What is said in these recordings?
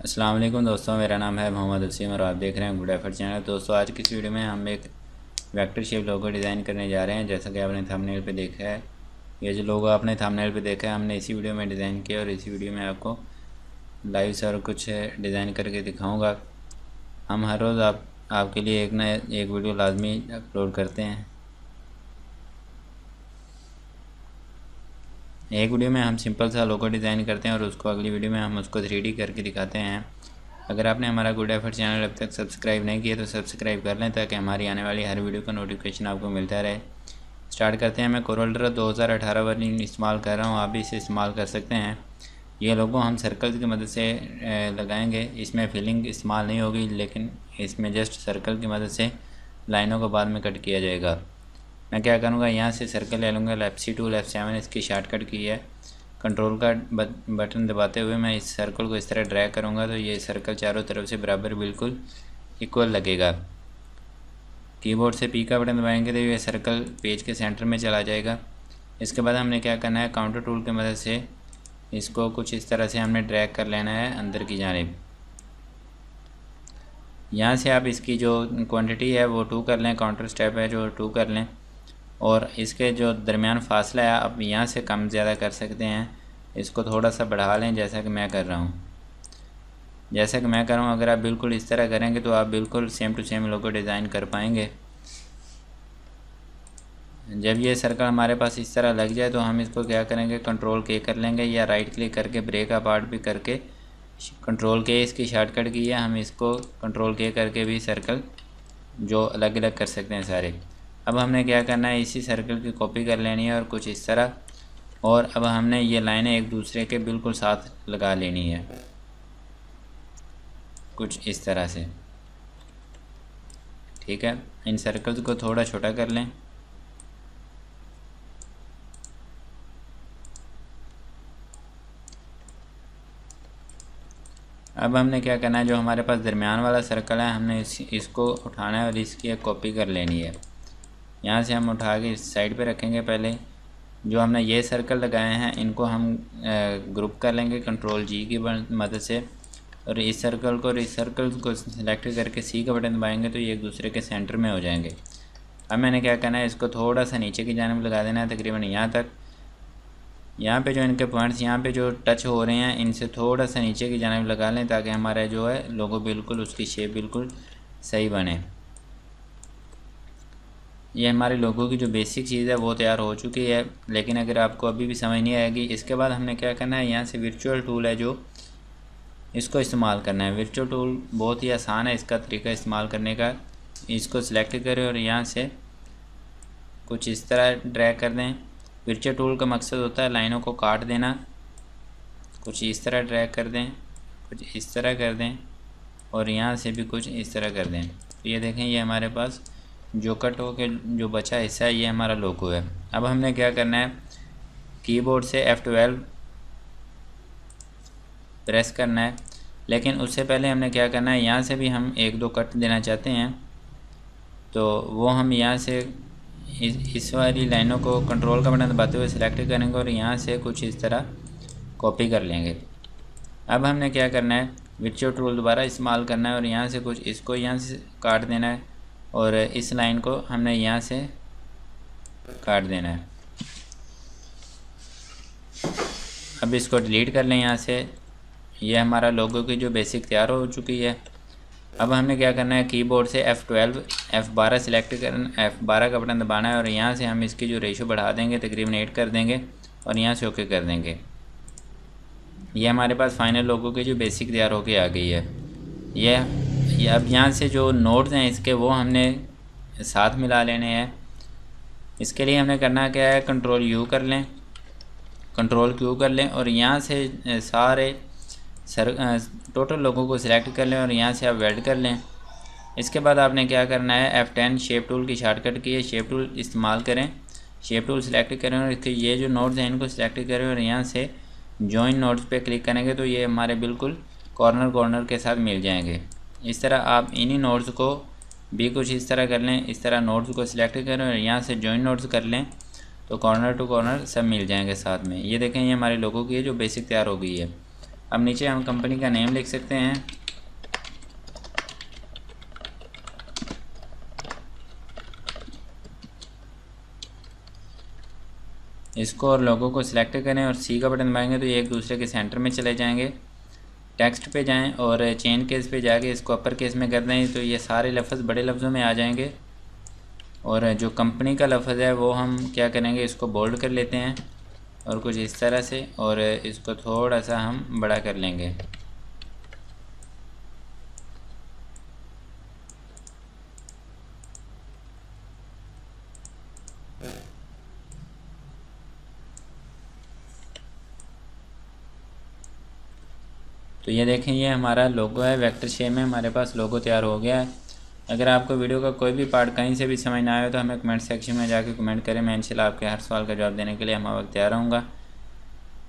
अस्सलाम वालेकुम दोस्तों, मेरा नाम है मोहम्मद वसीम और आप देख रहे हैं गुड एफर्ट चैनल। दोस्तों, आज की इस वीडियो में हम एक वेक्टर शेप लोगो डिज़ाइन करने जा रहे हैं, जैसा कि आपने थंबनेल पे देखा है। ये जो लोगो आपने थंबनेल पे देखा है, हमने इसी वीडियो में डिज़ाइन किया और इसी वीडियो में आपको लाइव सर कुछ डिज़ाइन करके दिखाऊँगा। हम हर रोज़ आप, आपके लिए एक ना एक वीडियो लाजमी अपलोड करते हैं। एक वीडियो में हम सिंपल सा लोगो डिज़ाइन करते हैं और उसको अगली वीडियो में हम उसको थ्री करके दिखाते हैं। अगर आपने हमारा गुड एफर्ट चैनल अब तक सब्सक्राइब नहीं किया तो सब्सक्राइब कर लें ताकि हमारी आने वाली हर वीडियो का नोटिफिकेशन आपको मिलता रहे। स्टार्ट करते हैं मैं कोरोल्डर दो हज़ार अठारह वर्जन इस्तेमाल कर रहा हूँ, आप भी इसे इस्तेमाल कर सकते हैं। ये लोगो हम सर्कल की मदद से लगाएँगे। इसमें फिलिंग इस्तेमाल नहीं होगी, लेकिन इसमें जस्ट सर्कल की मदद से लाइनों को बाद में कट किया जाएगा। मैं क्या करूँगा? यहाँ से सर्कल ले लूँगा left C to left seven इसकी शार्टकट की है। कंट्रोल का बटन दबाते हुए मैं इस सर्कल को इस तरह ड्रैग करूँगा तो ये सर्कल चारों तरफ़ से बराबर बिल्कुल इक्वल लगेगा। कीबोर्ड से पी का बटन दबाएँगे तो ये सर्कल पेज के सेंटर में चला जाएगा। इसके बाद हमने क्या करना है? काउंटर टूल की मदद से इसको कुछ इस तरह से हमने ड्रैग कर लेना है अंदर की जानब यहाँ से आप इसकी जो क्वांटिटी है, वो टू कर लें काउंटर स्टेप है जो टू कर लें। और इसके जो दरमियान फासला है, आप यहाँ से कम ज़्यादा कर सकते हैं। इसको थोड़ा सा बढ़ा लें, जैसा कि मैं कर रहा हूँ। जैसा कि मैं कर रहा हूँ, अगर आप बिल्कुल इस तरह करेंगे तो आप बिल्कुल same to same logo design कर पाएँगे। जब ये सर्कल हमारे पास इस तरह लग जाए तो हम इसको क्या करेंगे कंट्रोल के कर लेंगे या राइट क्लिक करके ब्रेक अपार्ट भी करके कंट्रोल के इसकी शॉर्टकट की है, हम इसको कंट्रोल के करके भी सर्कल जो अलग अलग कर सकते हैं सारे। अब हमने क्या करना है, इसी सर्कल की कॉपी कर लेनी है और कुछ इस तरह। और अब हमने ये लाइनें एक दूसरे के बिल्कुल साथ लगा लेनी है। कुछ इस तरह से। ठीक है, इन सर्कल्स को थोड़ा छोटा कर लें। अब हमने क्या करना है, जो हमारे पास दरमियान वाला सर्कल है, हमने इस, इसको उठाना है और इसकी एक कॉपी कर लेनी है। यहाँ से हम उठा के इस साइड पे रखेंगे पहले। जो हमने ये सर्कल लगाए हैं, इनको हम ग्रुप कर लेंगे कंट्रोल जी की मदद से। और इस सर्कल को और इस सर्कल को सिलेक्ट करके सी का बटन दबाएँगे तो ये एक दूसरे के सेंटर में हो जाएँगे। अब मैंने क्या करना है, इसको थोड़ा सा नीचे की जानब लगा देना है, तकरीबन यहाँ तक। यहाँ पे जो इनके पॉइंट्स यहाँ पे जो टच हो रहे हैं, इनसे थोड़ा सा नीचे की जानब लगा लें, ताकि हमारा जो है, लोगो बिल्कुल उसकी शेप बिल्कुल सही बने। ये हमारे लोगों की जो बेसिक चीज़ है, वो तैयार हो चुकी है। लेकिन अगर आपको अभी भी समझ नहीं आएगी, इसके बाद हमने क्या करना है, यहाँ से वर्चुअल टूल है जो इसको इस्तेमाल करना है। वर्चुअल टूल बहुत ही आसान है इसका तरीका इस्तेमाल करने का। इसको सिलेक्ट करें और यहाँ से कुछ इस तरह ड्रैग कर दें। वर्चुअल टूल का मकसद होता है लाइनों को काट देना। कुछ इस तरह ड्रैग कर दें, कुछ इस तरह कर दें और यहाँ से भी कुछ इस तरह कर दें। ये देखें, ये हमारे पास जो कट हो के जो बचा हिस्सा है ये हमारा लोगो है। अब हमने क्या करना है? कीबोर्ड से F12 प्रेस करना है। लेकिन उससे पहले हमने क्या करना है? यहाँ से भी हम एक दो कट देना चाहते हैं। तो वो हम यहाँ से इस, वाली लाइनों को कंट्रोल का बटन दबाते हुए सिलेक्ट करेंगे और यहाँ से कुछ इस तरह कॉपी कर लेंगे। अब हमने क्या करना है? विचो टूल दोबारा इस्तेमाल करना है और यहाँ से कुछ इसको यहाँ से काट देना है। और इस लाइन को हमने यहाँ से काट देना है। अब इसको डिलीट कर लें यहाँ से। ये यह हमारा लोगों की जो बेसिक तैयार हो चुकी है। अब हमने क्या करना है? कीबोर्ड से F12 F12 सिलेक्ट करना F12 का बटन दबाना है और यहाँ से हम इसकी जो रेशो बढ़ा देंगे, तकरीबन एट कर देंगे और यहाँ से ओके कर देंगे। ये हमारे पास फाइनल लोगों की जो बेसिक तैयार होके आ गई है। ये ये अब यहाँ से जो नोट्स हैं इसके वो हमने साथ मिला लेने हैं। इसके लिए हमने करना क्या है? कंट्रोल यू कर लें। कंट्रोल क्यू कर लें और यहाँ से सारे सर टोटल लोगों को सिलेक्ट कर लें और यहाँ से आप वेल्ड कर लें। इसके बाद आपने क्या करना है? F10 शेप टूल की शार्टकट की है। शेप टूल इस्तेमाल करें। शेप टूल सिलेक्ट करें और इसके ये जो नोट्स हैं इनको सिलेक्ट करें और यहाँ से जॉइन नोट्स पे क्लिक करेंगे तो ये हमारे बिल्कुल कॉर्नर कॉर्नर के साथ मिल जाएँगे। इस तरह आप इन्हीं नोट्स को भी कुछ इस तरह कर लें, इस तरह नोट्स को सिलेक्ट करें और यहाँ से जॉइन नोट्स कर लें तो कॉर्नर टू कॉर्नर सब मिल जाएँगे साथ में। ये देखें, ये हमारे लोगों की है जो बेसिक तैयार हो गई है। अब नीचे हम कंपनी का नेम लिख सकते हैं। इसको और लोगों को सिलेक्ट करें और सी का बटन दबाएँगे तो ये एक दूसरे के सेंटर में चले जाएँगे। टेक्स्ट पे जाएँ और चेन केस पे जाके इसको अपर केस में कर दें तो ये सारे लफ्ज़ बड़े लफ्ज़ों में आ जाएँगे। और जो कंपनी का लफ्ज़ है, वो हम क्या करेंगे, इसको बोल्ड कर लेते हैं और कुछ इस तरह से, और इसको थोड़ा सा हम बड़ा कर लेंगे। तो ये देखें, ये हमारा लोगो है वेक्टर शेप में हमारे पास लोगो तैयार हो गया है। अगर आपको वीडियो का कोई भी पार्ट कहीं से भी समझ ना आए तो हमें कमेंट सेक्शन में जाके कमेंट करें। मैं इंशाल्लाह आपके हर सवाल का जवाब देने के लिए हम वक्त तैयार रहूँगा।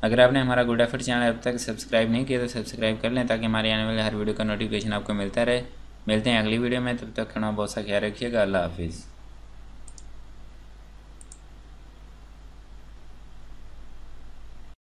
अगर आपने हमारा गुड एफर्ट चैनल अब तक सब्सक्राइब नहीं किया तो सब्सक्राइब कर लें, ताकि हमारे आने वाले हर वीडियो का नोटिफिकेशन आपको मिलता रहे। मिलते हैं अगली वीडियो में, तब तक खाना बहुत सा ख्याल रखिएगा। अल्लाह हाफिज़।